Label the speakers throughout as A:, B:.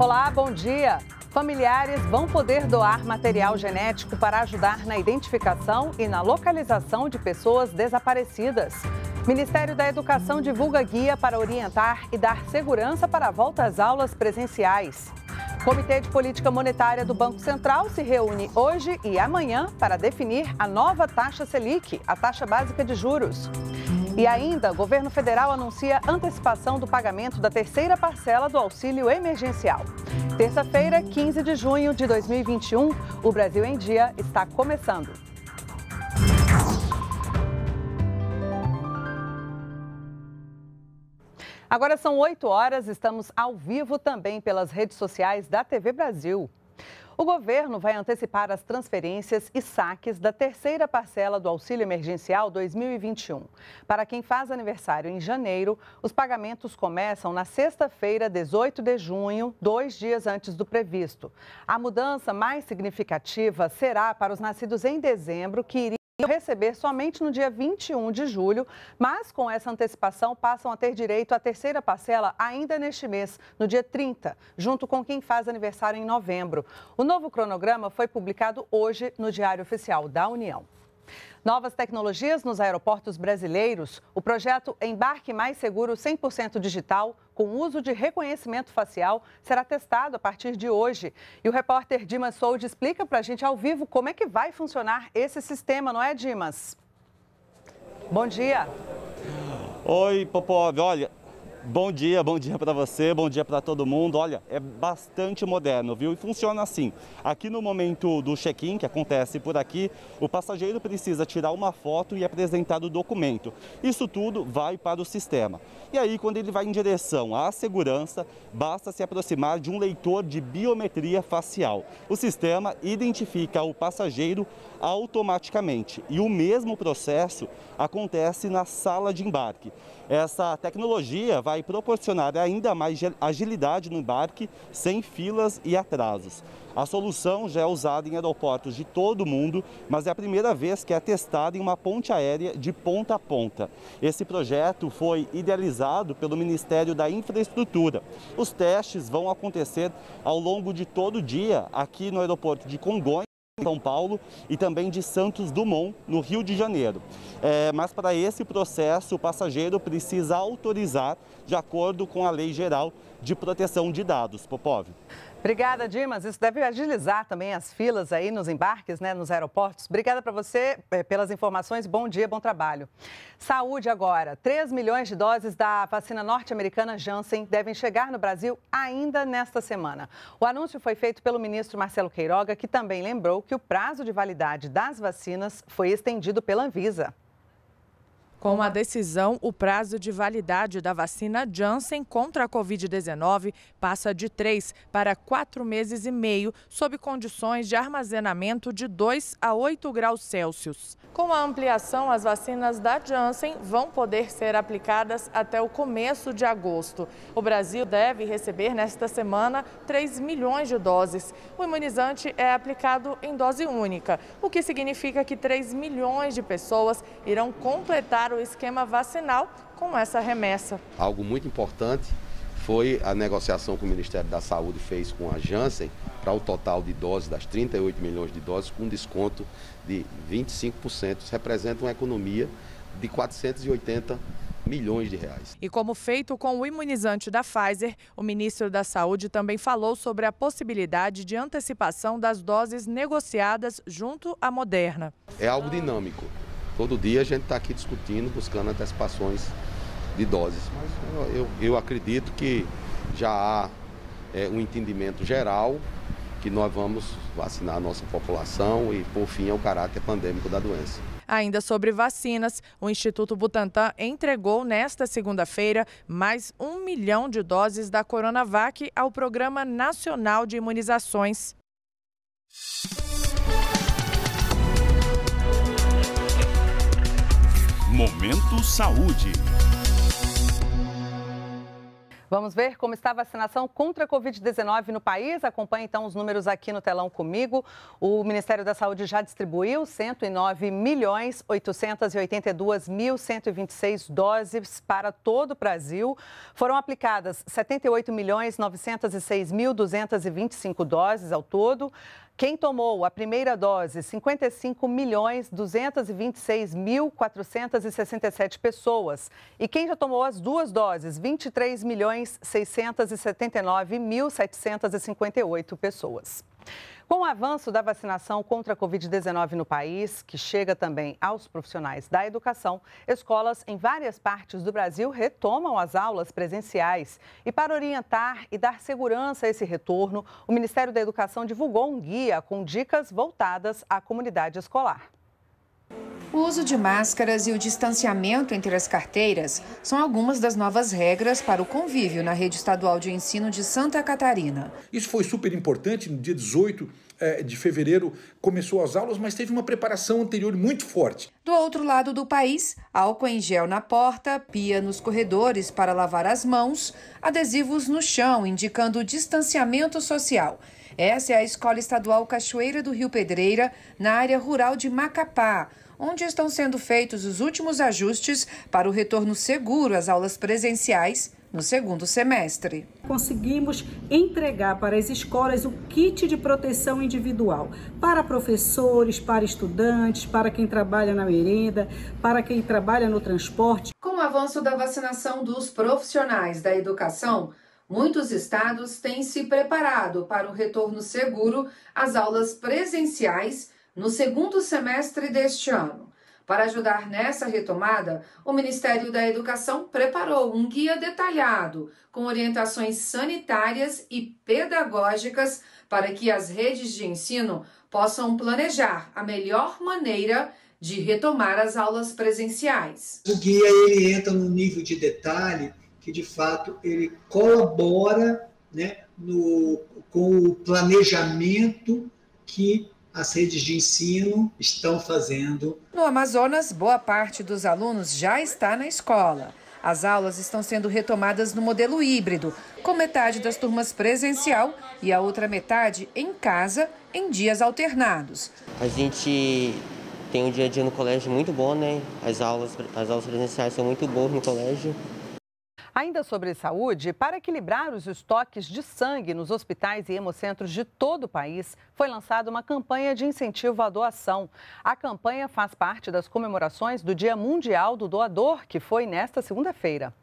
A: Olá, bom dia. Familiares vão poder doar material genético para ajudar na identificação e na localização de pessoas desaparecidas. Ministério da Educação divulga guia para orientar e dar segurança para a volta às aulas presenciais. Comitê de Política Monetária do Banco Central se reúne hoje e amanhã para definir a nova taxa Selic, a taxa básica de juros. E ainda, governo federal anuncia antecipação do pagamento da terceira parcela do auxílio emergencial. Terça-feira, 15 de junho de 2021, o Brasil em Dia está começando. Agora são 8 horas, estamos ao vivo também pelas redes sociais da TV Brasil. O governo vai antecipar as transferências e saques da terceira parcela do Auxílio Emergencial 2021. Para quem faz aniversário em janeiro, os pagamentos começam na sexta-feira, 18 de junho, dois dias antes do previsto. A mudança mais significativa será para os nascidos em dezembro, que iriam receber somente no dia 21 de julho, mas com essa antecipação passam a ter direito à terceira parcela ainda neste mês, no dia 30, junto com quem faz aniversário em novembro. O novo cronograma foi publicado hoje no Diário Oficial da União. Novas tecnologias nos aeroportos brasileiros. O projeto Embarque Mais Seguro 100% digital, com uso de reconhecimento facial, será testado a partir de hoje. E o repórter Dimas Sold explica para a gente ao vivo como é que vai funcionar esse sistema, não é, Dimas? Bom dia.
B: Oi, Popov. Olha, Bom dia, bom dia para você, bom dia para todo mundo. Olha, é bastante moderno, viu? E funciona assim. Aqui no momento do check-in, que acontece por aqui, o passageiro precisa tirar uma foto e apresentar o documento. Isso tudo vai para o sistema. E aí, quando ele vai em direção à segurança, basta se aproximar de um leitor de biometria facial. O sistema identifica o passageiro automaticamente. E o mesmo processo acontece na sala de embarque. Essa tecnologia vai proporcionar ainda mais agilidade no embarque, sem filas e atrasos. A solução já é usada em aeroportos de todo o mundo, mas é a primeira vez que é testada em uma ponte aérea de ponta a ponta. Esse projeto foi idealizado pelo Ministério da Infraestrutura. Os testes vão acontecer ao longo de todo o dia aqui no aeroporto de Congonhas. São Paulo e também de Santos Dumont, no Rio de Janeiro. É, mas para esse processo, o passageiro precisa autorizar de acordo com a Lei Geral de Proteção de Dados. Popov.
A: Obrigada, Dimas. Isso deve agilizar também as filas aí nos embarques, né, nos aeroportos. Obrigada para você é, pelas informações. Bom dia, bom trabalho. Saúde agora. 3 milhões de doses da vacina norte-americana Janssen devem chegar no Brasil ainda nesta semana. O anúncio foi feito pelo ministro Marcelo Queiroga, que também lembrou que o prazo de validade das vacinas foi estendido pela Anvisa.
C: Com a decisão, o prazo de validade da vacina Janssen contra a Covid-19 passa de três para quatro meses e meio, sob condições de armazenamento de 2 a 8 graus Celsius. Com a ampliação, as vacinas da Janssen vão poder ser aplicadas até o começo de agosto. O Brasil deve receber nesta semana 3 milhões de doses. O imunizante é aplicado em dose única, o que significa que 3 milhões de pessoas irão completar o esquema vacinal com essa remessa.
D: Algo muito importante foi a negociação que o Ministério da Saúde fez com a Janssen para o total de doses, das 38 milhões de doses, com desconto de 25%. Isso representa uma economia de 480 milhões de reais.
C: E como feito com o imunizante da Pfizer, o ministro da Saúde também falou sobre a possibilidade de antecipação das doses negociadas junto à Moderna.
D: É algo dinâmico. Todo dia a gente está aqui discutindo, buscando antecipações de doses. Mas eu, eu acredito que já há é, um entendimento geral que nós vamos vacinar a nossa população e por fim ao caráter pandêmico da doença.
C: Ainda sobre vacinas, o Instituto Butantan entregou nesta segunda-feira mais um milhão de doses da Coronavac ao Programa Nacional de Imunizações.
E: Momento Saúde.
A: Vamos ver como está a vacinação contra a Covid-19 no país. Acompanhe então os números aqui no telão comigo. O Ministério da Saúde já distribuiu 109 milhões 882 mil 126 doses para todo o Brasil. Foram aplicadas 78 milhões 906 mil 225 doses ao todo. Quem tomou a primeira dose, 55 milhões 226 mil 467 pessoas. E quem já tomou as duas doses, 23 milhões 679 mil 758 pessoas. Com o avanço da vacinação contra a Covid-19 no país, que chega também aos profissionais da educação, escolas em várias partes do Brasil retomam as aulas presenciais. E para orientar e dar segurança a esse retorno, o Ministério da Educação divulgou um guia com dicas voltadas à comunidade escolar.
E: O uso de máscaras e o distanciamento entre as carteiras são algumas das novas regras para o convívio na rede estadual de ensino de Santa Catarina.
F: Isso foi super importante. No dia 18 eh, de fevereiro começou as aulas, mas teve uma preparação anterior muito forte.
E: Do outro lado do país, álcool em gel na porta, pia nos corredores para lavar as mãos, adesivos no chão indicando distanciamento social. Essa é a Escola Estadual Cachoeira do Rio Pedreira, na área rural de Macapá onde estão sendo feitos os últimos ajustes para o retorno seguro às aulas presenciais no segundo semestre.
G: Conseguimos entregar para as escolas o kit de proteção individual para professores, para estudantes, para quem trabalha na merenda, para quem trabalha no transporte.
E: Com o avanço da vacinação dos profissionais da educação, muitos estados têm se preparado para o retorno seguro às aulas presenciais no segundo semestre deste ano. Para ajudar nessa retomada, o Ministério da Educação preparou um guia detalhado com orientações sanitárias e pedagógicas para que as redes de ensino possam planejar a melhor maneira de retomar as aulas presenciais.
H: O guia ele entra no nível de detalhe que de fato ele colabora, né, no, com o planejamento que as redes de ensino estão fazendo.
E: No Amazonas, boa parte dos alunos já está na escola. As aulas estão sendo retomadas no modelo híbrido, com metade das turmas presencial e a outra metade em casa, em dias alternados.
I: A gente tem um dia a dia no colégio muito bom, né? As aulas, as aulas presenciais são muito boas no colégio.
A: Ainda sobre saúde, para equilibrar os estoques de sangue nos hospitais e hemocentros de todo o país, foi lançada uma campanha de incentivo à doação. A campanha faz parte das comemorações do Dia Mundial do Doador, que foi nesta segunda-feira.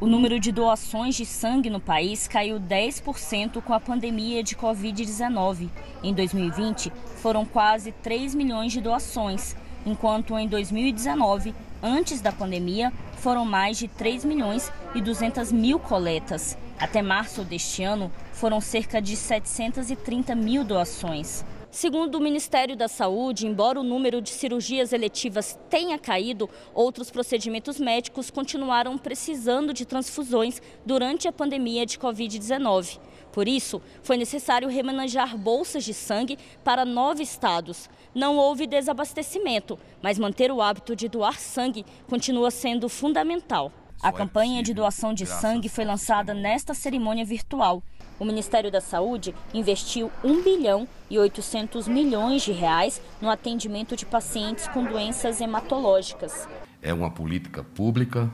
J: O número de doações de sangue no país caiu 10% com a pandemia de Covid-19. Em 2020, foram quase 3 milhões de doações, enquanto em 2019 Antes da pandemia, foram mais de 3 milhões e 200 mil coletas. Até março deste ano, foram cerca de 730 mil doações. Segundo o Ministério da Saúde, embora o número de cirurgias eletivas tenha caído, outros procedimentos médicos continuaram precisando de transfusões durante a pandemia de Covid-19. Por isso, foi necessário remanejar bolsas de sangue para nove estados. Não houve desabastecimento, mas manter o hábito de doar sangue continua sendo fundamental. A campanha de doação de sangue foi lançada nesta cerimônia virtual. O Ministério da Saúde investiu 1 bilhão e 800 milhões de reais no atendimento de pacientes com doenças hematológicas.
D: É uma política pública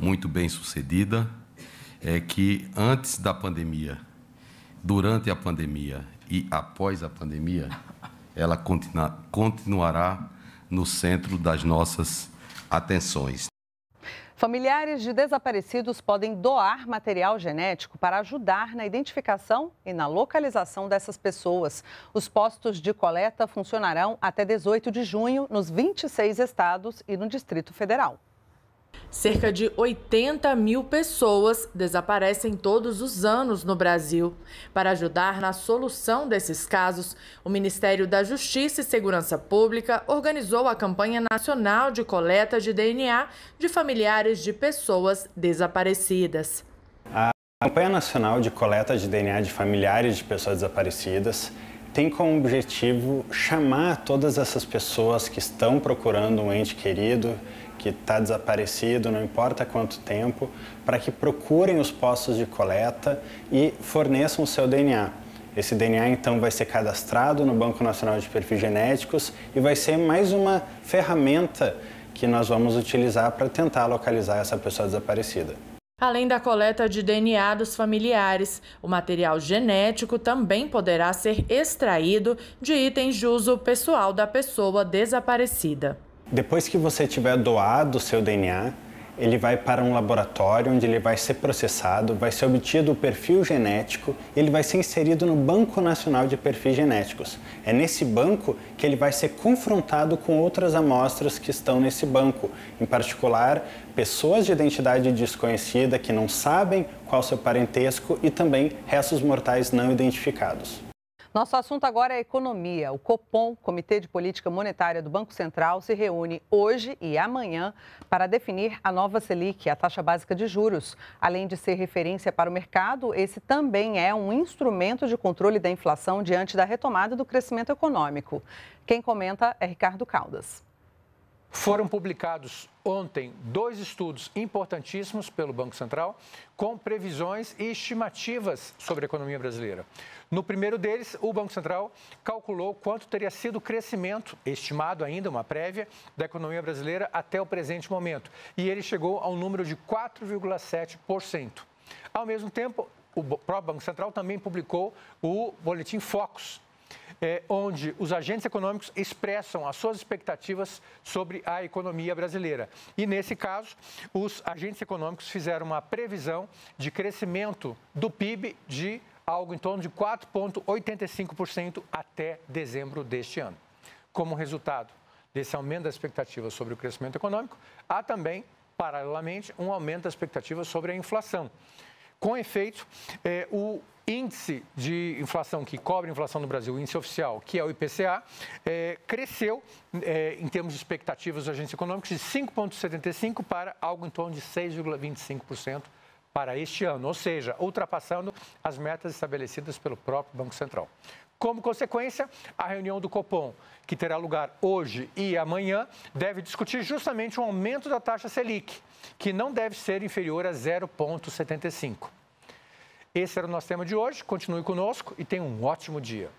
D: muito bem sucedida, é que antes da pandemia durante a pandemia e após a pandemia, ela continua, continuará no centro das nossas atenções.
A: Familiares de desaparecidos podem doar material genético para ajudar na identificação e na localização dessas pessoas. Os postos de coleta funcionarão até 18 de junho nos 26 estados e no Distrito Federal.
C: Cerca de 80 mil pessoas desaparecem todos os anos no Brasil. Para ajudar na solução desses casos, o Ministério da Justiça e Segurança Pública organizou a campanha nacional de coleta de DNA de familiares de pessoas desaparecidas.
K: A campanha nacional de coleta de DNA de familiares de pessoas desaparecidas tem como objetivo chamar todas essas pessoas que estão procurando um ente querido que está desaparecido, não importa quanto tempo, para que procurem os postos de coleta e forneçam o seu DNA. Esse DNA então vai ser cadastrado no Banco Nacional de Perfis Genéticos e vai ser mais uma ferramenta que nós vamos utilizar para tentar localizar essa pessoa desaparecida.
C: Além da coleta de DNA dos familiares, o material genético também poderá ser extraído de itens de uso pessoal da pessoa desaparecida.
K: Depois que você tiver doado o seu DNA, ele vai para um laboratório onde ele vai ser processado, vai ser obtido o perfil genético e ele vai ser inserido no Banco Nacional de Perfis Genéticos. É nesse banco que ele vai ser confrontado com outras amostras que estão nesse banco, em particular pessoas de identidade desconhecida que não sabem qual seu parentesco e também restos mortais não identificados.
A: Nosso assunto agora é economia. O Copom, Comitê de Política Monetária do Banco Central, se reúne hoje e amanhã para definir a nova Selic, a taxa básica de juros. Além de ser referência para o mercado, esse também é um instrumento de controle da inflação diante da retomada do crescimento econômico. Quem comenta é Ricardo Caldas.
L: Foram publicados ontem dois estudos importantíssimos pelo Banco Central com previsões e estimativas sobre a economia brasileira. No primeiro deles, o Banco Central calculou quanto teria sido o crescimento, estimado ainda, uma prévia, da economia brasileira até o presente momento. E ele chegou ao número de 4,7%. Ao mesmo tempo, o próprio Banco Central também publicou o boletim Focus, é, onde os agentes econômicos expressam as suas expectativas sobre a economia brasileira. E, nesse caso, os agentes econômicos fizeram uma previsão de crescimento do PIB de algo em torno de 4,85% até dezembro deste ano. Como resultado desse aumento das expectativas sobre o crescimento econômico, há também, paralelamente, um aumento das expectativas sobre a inflação. Com efeito, eh, o índice de inflação que cobre a inflação no Brasil, o índice oficial, que é o IPCA, eh, cresceu eh, em termos de expectativas dos agentes econômicos de 5,75% para algo em torno de 6,25% para este ano, ou seja, ultrapassando as metas estabelecidas pelo próprio Banco Central. Como consequência, a reunião do Copom, que terá lugar hoje e amanhã, deve discutir justamente o aumento da taxa Selic, que não deve ser inferior a 0,75. Esse era o nosso tema de hoje. Continue conosco e tenha um ótimo dia.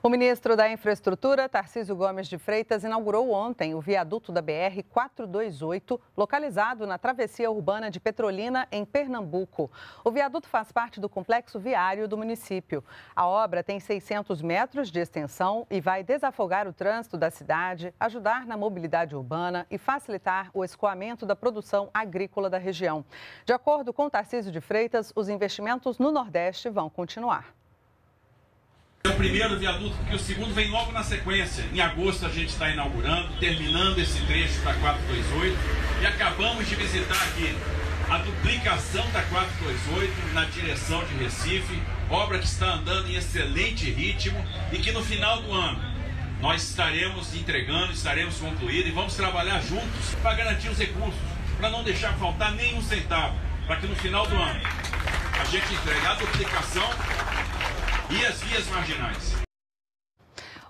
A: O ministro da Infraestrutura, Tarcísio Gomes de Freitas, inaugurou ontem o viaduto da BR-428, localizado na travessia urbana de Petrolina, em Pernambuco. O viaduto faz parte do complexo viário do município. A obra tem 600 metros de extensão e vai desafogar o trânsito da cidade, ajudar na mobilidade urbana e facilitar o escoamento da produção agrícola da região. De acordo com Tarcísio de Freitas, os investimentos no Nordeste vão continuar.
M: É o primeiro viaduto, porque o segundo vem logo na sequência. Em agosto a gente está inaugurando, terminando esse trecho da 428 e acabamos de visitar aqui a duplicação da 428 na direção de Recife, obra que está andando em excelente ritmo e que no final do ano nós estaremos entregando, estaremos concluindo e vamos trabalhar juntos para garantir os recursos, para não deixar faltar nenhum centavo, para que no final do ano a gente entregue a duplicação e as vias marginais.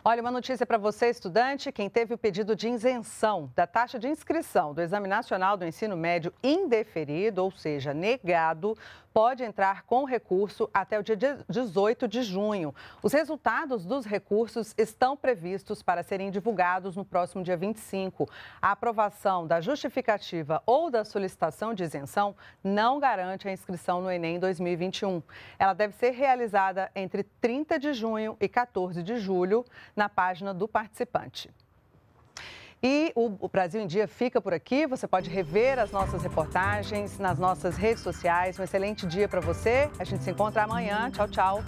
A: Olha, uma notícia para você, estudante. Quem teve o pedido de isenção da taxa de inscrição do Exame Nacional do Ensino Médio indeferido, ou seja, negado, pode entrar com recurso até o dia 18 de junho. Os resultados dos recursos estão previstos para serem divulgados no próximo dia 25. A aprovação da justificativa ou da solicitação de isenção não garante a inscrição no Enem 2021. Ela deve ser realizada entre 30 de junho e 14 de julho na página do participante. E o Brasil em Dia fica por aqui. Você pode rever as nossas reportagens nas nossas redes sociais. Um excelente dia para você. A gente se encontra amanhã. Tchau, tchau.